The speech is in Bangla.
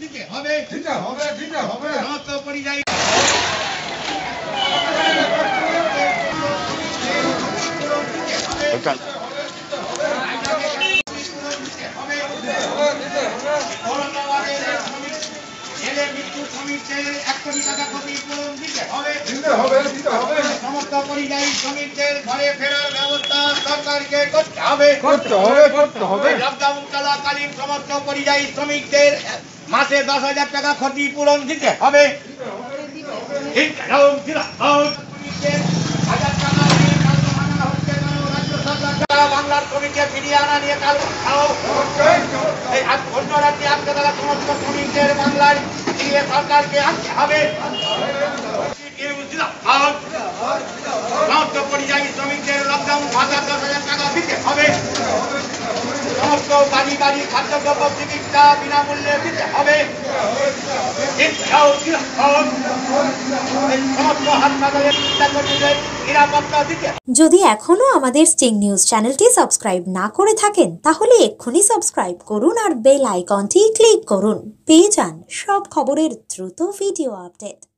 দিতে হবে দিতে হবে। দিতে হবে এক কোটি টাকা ক্ষতিপূরণ দিতে হবে দিতে হবে দিতে হবে পরিযায়ী শ্রমিকদের ঘরে ফেরার ব্যবস্থা সরকারকে করতে হবে। করতে হবে করতে হবে। লকডাউন চলাকালীন সমস্ত পরিযায়ী শ্রমিকদের মাসে দশ হাজার টাকা ক্ষতিপূরণ দিতে হবে। বাংলার শ্রমিককে ফিরিয়ে আনা নিয়ে কাল অন্য রাজ্যে আজকে তারা সমস্ত শ্রমিকদের বাংলায় সরকারকে আনতে হবে জিলাপাল সমস্ত পরিযায়ী শ্রমিকদের লকডাউন ভাতা দশ হাজার টাকা দিতে হবে। সমস্ত বাড়ি চিকিৎসা বিনামূল্যে দিতে হবে। যদি এখনও আমাদের স্টিং নিউজ চ্যানেলটি সাবস্ক্রাইব না করে থাকেন, তাহলে এক্ষুনি সাবস্ক্রাইব করুন আর বেল আইকনটি ক্লিক করুন। পেয়ে যান সব খবরের দ্রুত ভিডিও আপডেট।